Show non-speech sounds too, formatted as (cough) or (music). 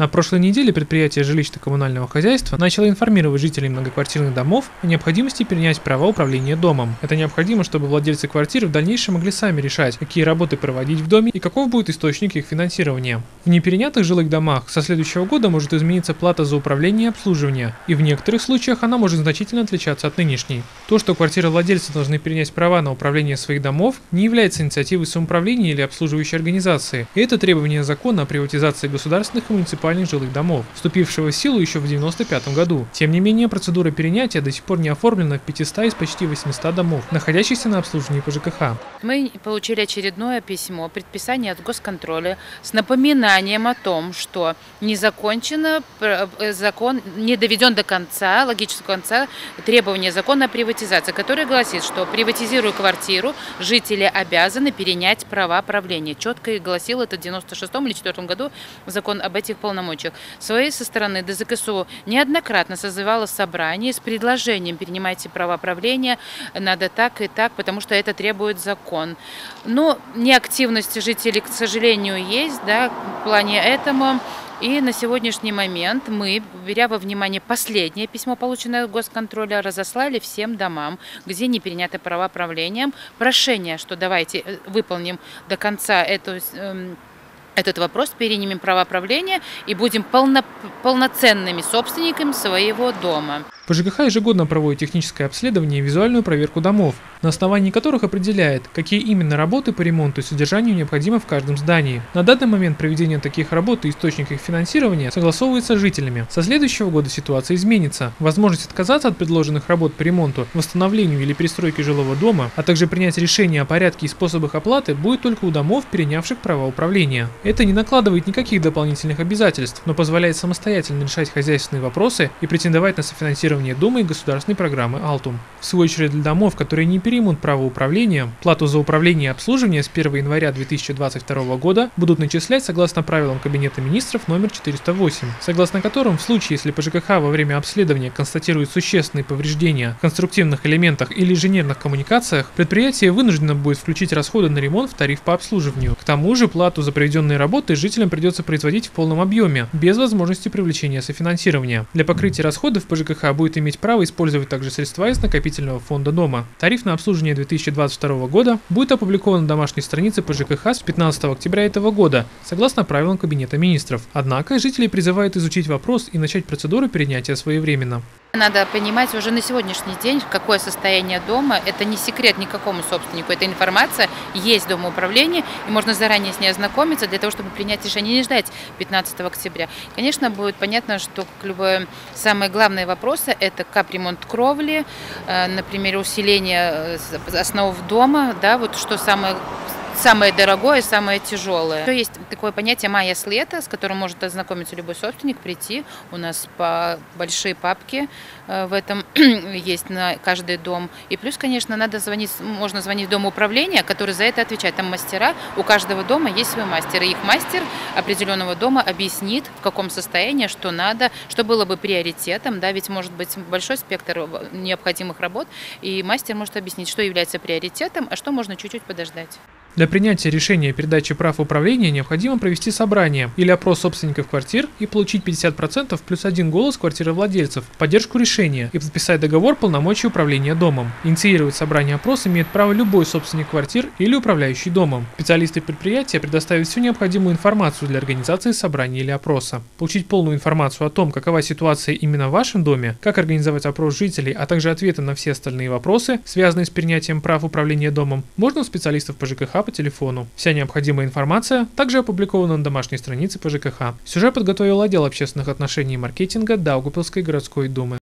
На прошлой неделе предприятие жилищно-коммунального хозяйства начало информировать жителей многоквартирных домов о необходимости перенять права управления домом. Это необходимо, чтобы владельцы квартир в дальнейшем могли сами решать, какие работы проводить в доме и каков будет источник их финансирования. В неперенятых жилых домах со следующего года может измениться плата за управление и обслуживание, и в некоторых случаях она может значительно отличаться от нынешней. То, что квартировладельцы должны перенять права на управление своих домов, не является инициативой самоуправления или обслуживающей организации. И это требование закона о приватизации государственных и муниципальных жилых домов, вступившего в силу еще в 1995 году. Тем не менее, процедура перенятия до сих пор не оформлена в 500 из почти 800 домов, находящихся на обслуживании по ЖКХ. Мы получили очередное письмо, предписание от госконтроля с напоминанием о том, что не закончено, э, закон не доведен до конца, логического конца требования закона о приватизации, который гласит, что приватизируя квартиру, жители обязаны перенять права правления. Четко и гласил это в 96 или 4 году закон об этих полномочиях. Своей со стороны ДЗКСУ неоднократно созывала собрание с предложением перенимайте права правления, надо так и так, потому что это требует закон. Но неактивность жителей, к сожалению, есть, да, в плане этому. И на сегодняшний момент мы, беря во внимание последнее письмо, полученное от госконтроля, разослали всем домам, где не переняты права правлением, прошение, что давайте э, выполним до конца эту эм, этот вопрос, перенимем права правления и будем полно, полноценными собственниками своего дома. ЖКХ ежегодно проводит техническое обследование и визуальную проверку домов, на основании которых определяет, какие именно работы по ремонту и содержанию необходимы в каждом здании. На данный момент проведение таких работ и источник их финансирования согласовывается с жителями. Со следующего года ситуация изменится. Возможность отказаться от предложенных работ по ремонту, восстановлению или перестройке жилого дома, а также принять решение о порядке и способах оплаты будет только у домов, перенявших права управления. Это не накладывает никаких дополнительных обязательств, но позволяет самостоятельно решать хозяйственные вопросы и претендовать на софинансирование финансирования дома и государственной программы «Алтум». В свою очередь для домов, которые не примут право управления, плату за управление и обслуживание с 1 января 2022 года будут начислять согласно правилам Кабинета министров номер 408, согласно которым в случае, если по ЖКХ во время обследования констатируют существенные повреждения в конструктивных элементах или инженерных коммуникациях, предприятие вынуждено будет включить расходы на ремонт в тариф по обслуживанию. К тому же плату за проведенные работы жителям придется производить в полном объеме, без возможности привлечения софинансирования. Для покрытия расходов по ЖКХ будет иметь право использовать также средства из накопительного фонда дома. Тариф на обслуживание 2022 года будет опубликован на домашней странице по ЖКХ с 15 октября этого года, согласно правилам Кабинета министров. Однако жители призывают изучить вопрос и начать процедуру перенятия своевременно. Надо понимать уже на сегодняшний день, какое состояние дома. Это не секрет никакому собственнику. Эта информация есть в Доме управления, и можно заранее с ней ознакомиться для того, чтобы принять решение, не ждать 15 октября. Конечно, будет понятно, что как любое самые главные вопросы – это капремонт кровли, э, например, усиление э, основ дома, да, вот что самое самое дорогое, самое тяжелое. Еще есть такое понятие майя с лета, с которым может ознакомиться любой собственник, прийти. У нас по большие папки э, в этом (clears throat) есть на каждый дом. И плюс, конечно, надо звонить, можно звонить в дом управления, который за это отвечает. Там мастера, у каждого дома есть свой мастер. И их мастер определенного дома объяснит, в каком состоянии, что надо, что было бы приоритетом. Да, ведь может быть большой спектр необходимых работ, и мастер может объяснить, что является приоритетом, а что можно чуть-чуть подождать. Для принятия решения о передаче прав управления необходимо провести собрание или опрос собственников квартир и получить 50% плюс один голос квартировладельцев в поддержку решения и подписать договор полномочий управления домом. Инициировать собрание опрос имеет право любой собственник квартир или управляющий домом. Специалисты предприятия предоставят всю необходимую информацию для организации собрания или опроса. Получить полную информацию о том, какова ситуация именно в вашем доме, как организовать опрос жителей, а также ответы на все остальные вопросы, связанные с принятием прав управления домом, можно у специалистов по По телефону. Вся необходимая информация также опубликована на домашней странице по ЖКХ. Сюжет подготовил отдел общественных отношений и маркетинга Даугупилской городской думы.